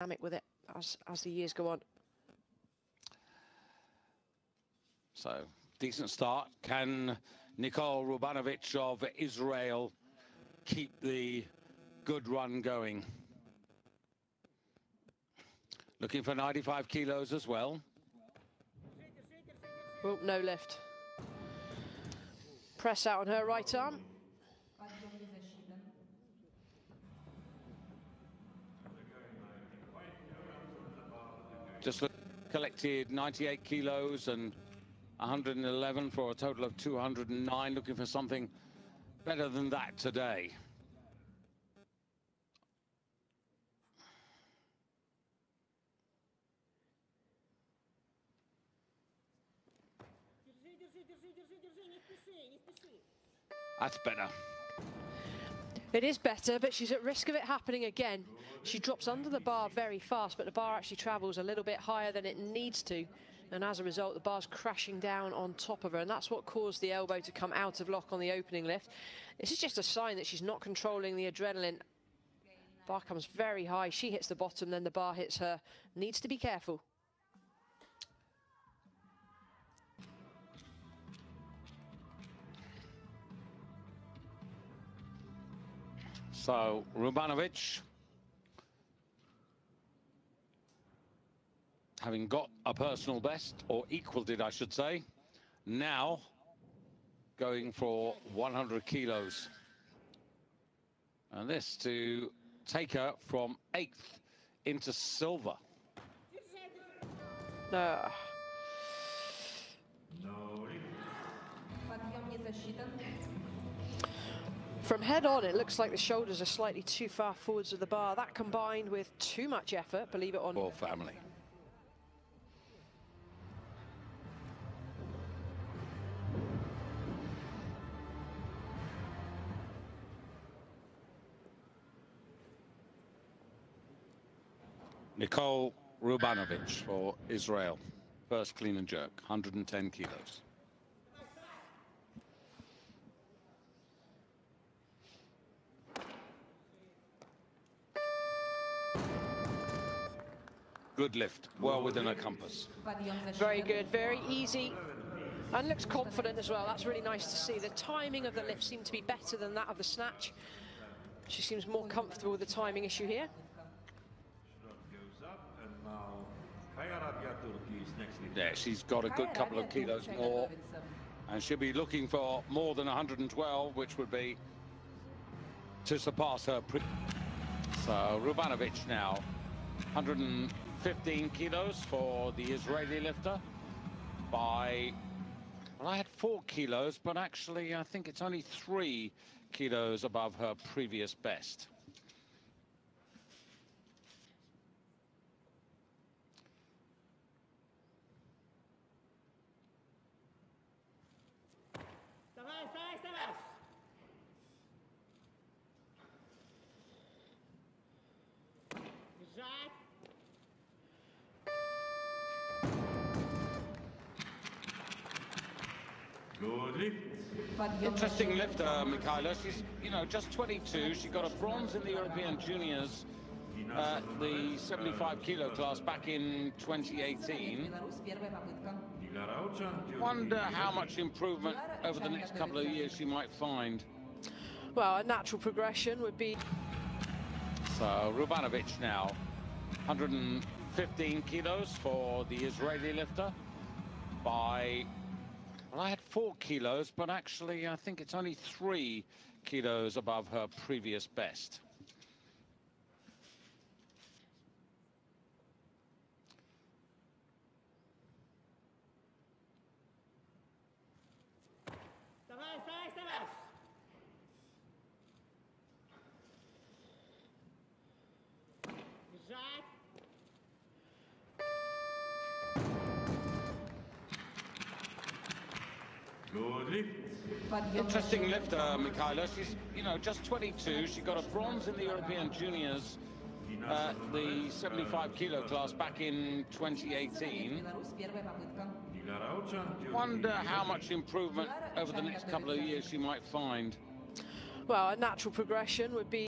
dynamic with it as, as the years go on. So, decent start. Can Nicole Rubanovich of Israel keep the good run going? Looking for 95 kilos as well. Oh, no lift. Press out on her right arm. Just collected 98 kilos and 111 for a total of 209. Looking for something better than that today. That's better. It is better, but she's at risk of it happening again. She drops under the bar very fast, but the bar actually travels a little bit higher than it needs to. And as a result, the bar's crashing down on top of her. And that's what caused the elbow to come out of lock on the opening lift. This is just a sign that she's not controlling the adrenaline. Bar comes very high. She hits the bottom, then the bar hits her. Needs to be careful. So, Rubanovich, having got a personal best, or equaled it, I should say, now going for 100 kilos. And this to take her from eighth into silver. No. From head on, it looks like the shoulders are slightly too far forwards of the bar. That combined with too much effort, believe it or not. For family. Nicole Rubanovich for Israel. First clean and jerk, 110 kilos. Good lift, well within her compass. Very good, very easy. And looks confident as well. That's really nice to see. The timing of the lift seemed to be better than that of the snatch. She seems more comfortable with the timing issue here. Yeah, she's got a good couple of kilos more. And she'll be looking for more than 112, which would be to surpass her. so Rubanovich now, 115 kilos for the Israeli lifter by, well, I had four kilos, but actually I think it's only three kilos above her previous best. Interesting lift, uh, Michaela. She's, you know, just 22. She got a bronze in the European Juniors, uh, the 75 kilo class back in 2018. Wonder how much improvement over the next couple of years she might find. Well, a natural progression would be... So, Rubanovich now, 115 kilos for the Israeli lifter by well, I had four kilos, but actually I think it's only three kilos above her previous best. Interesting lift, uh, Michaela. She's, you know, just 22. She got a bronze in the European Juniors, uh, the 75 kilo class back in 2018. Wonder how much improvement over the next couple of years she might find. Well, a natural progression would be